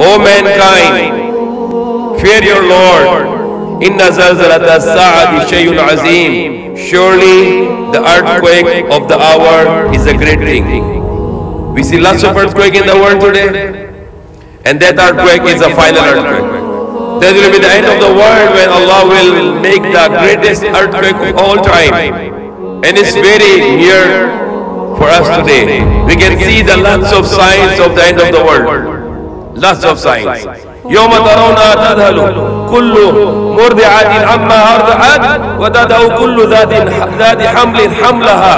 O mankind, fear your Lord. Inna zalzalata as-sa'ati shay'un azim. Surely the earthquake of the hour is a great thing. We see lots of earthquake in the world today. And that earthquake is a final earthquake. That will be the end of the world when Allah will make the greatest earthquake of all time. And it's very near for us today. We can see the lots of signs of the end of the world. Lots of signs. يوم ترونها تذهل كل مرضعة عما أرضعت وتدعو كل ذات ذات حمل حملها.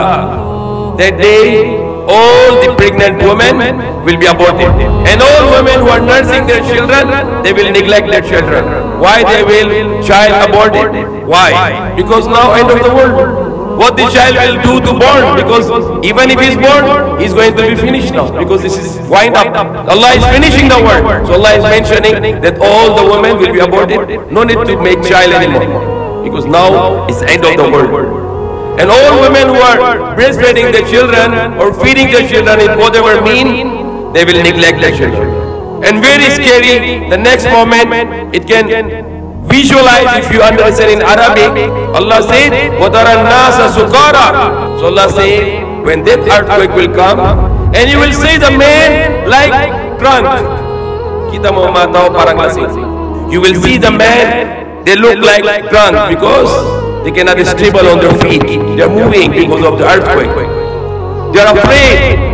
That day all the pregnant women will be aborted. And all women who are nursing their children, they will neglect their children. Why they will child aborted? Why? Because now end of the world. What the child will do to born because even if he's born, he's going to be finished now because this is wind up. Allah is finishing the world. So Allah is mentioning that all the women will be aborted. No need to make child anymore because now it's end of the world. And all women who are breastfeeding their children or feeding their children in whatever mean, they will neglect their children. And very scary, the next moment, it can visualize if you understand in Arabic. Allah said, وَتَرَى النَّاسَ سُكَارًا So Allah said, when that earthquake will come, and you will see the man like drunk. Kita mau tahu parang lasing. You will see the man, they look like drunk because they cannot stable on their feet. They are moving because of the earthquake. They are afraid.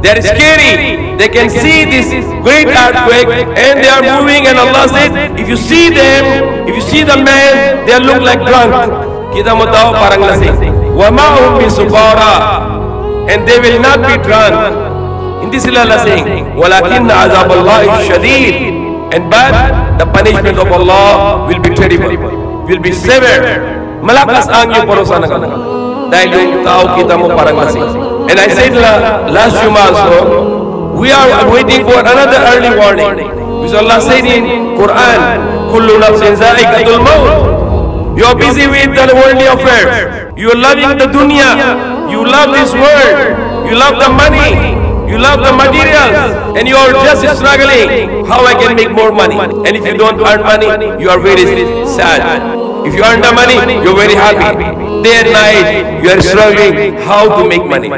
They are scary. They can see this great earthquake and they are moving and Allah said, if you see them, if you see the man, they look like drunk. Kita mau tahu parang lasing. Wa ma'hum bisukara. And they will not be drunk. Hindi sila lasing. Walakin azab Allah is shadid. And but the punishment of Allah will be terrible. Will be severe. Malakas ang iyong ng Allah. Dahil yung tao kita mo parang lasing. And I said la, last few months, so, we are waiting for another early warning. Because Allah said in Quran, maut. You are busy with the worldly affairs. You are loving the dunya. You love this world. You love the money. You love the materials and you are just struggling how I can make more money. And if you don't earn money, you are very sad. If you earn the money, you're very happy. Day and night, you are struggling how to make money.